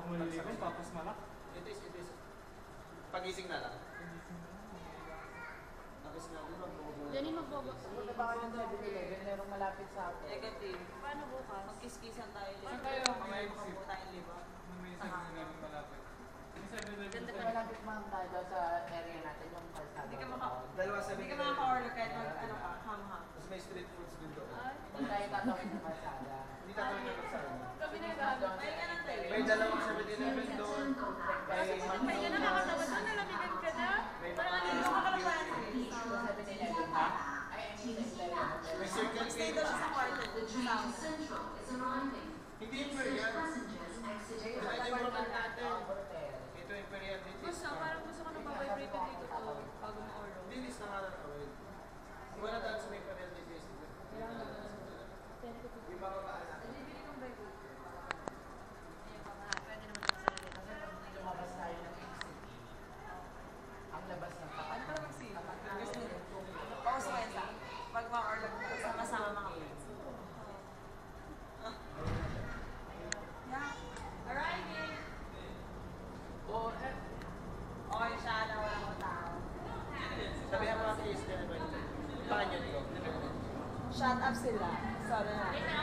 ako maliligo, tapos malak. It is, it is. Pagising na lang. Tapos nga, di ba, yung magbobo. Punta ba kayo ng 7-Eleven? Merong malapit sa atin. Negative. Paano bukas? Magkiskisan tayo. Saan tayo? Mamaya makampo tayong liba. May 7-Eleven malapit. May 7-Eleven Ganda pa. Malapit man tayo daw sa area natin, yung kalsada. Hindi ka maka- Dalawa sa Hindi ka makaka-order kahit mag, ano ka, ham-ham. Tapos may street foods din doon. Ay, tayo tatawid 11 doon. Kasi kung kayo na nakatawa doon, nalamigan ka na. Parang ano yung makakalaman. May circle page. sa kwarto. Hindi imperial. Pwede mo naman natin. Ito imperial. Gusto, parang gusto ko nang pabibrate dito ko bago ma-order. Hindi, na nga lang ako. Wala dahil sa dito. Yung mga Shut up sila. Sorry na.